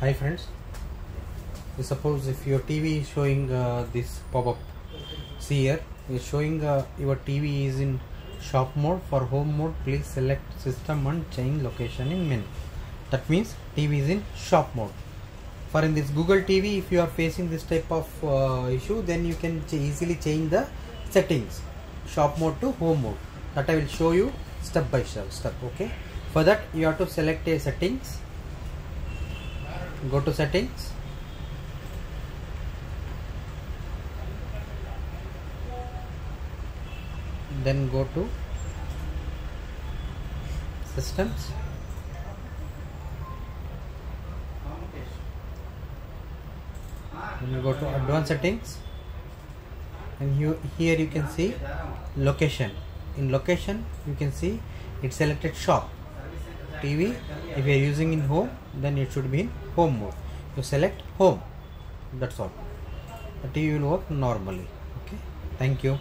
hi friends. Suppose if your tv is showing uh, this pop-up see here it's showing uh, your tv is in shop mode. For home mode please select system and change location in menu. That means tv is in shop mode. For in this google tv if you are facing this type of uh, issue then you can ch- easily change the settings shop mode to home mode. That i will show you step by step step okay? For that you have to select a settings go to settings. Then go to systems. Then go to advanced settings. And you here you can see location. In location you can see it selected shop tv if you are using in home then it should be in home mode. You select home. That's all. The tv will work normally. Okay? Thank you